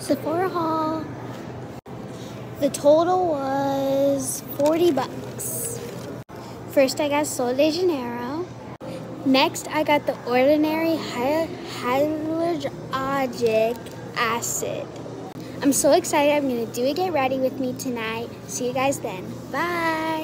Sephora haul. The total was 40 bucks. First I got Sol de Janeiro. Next I got the Ordinary Hyaluronic Acid. I'm so excited. I'm going to do a get ready with me tonight. See you guys then. Bye.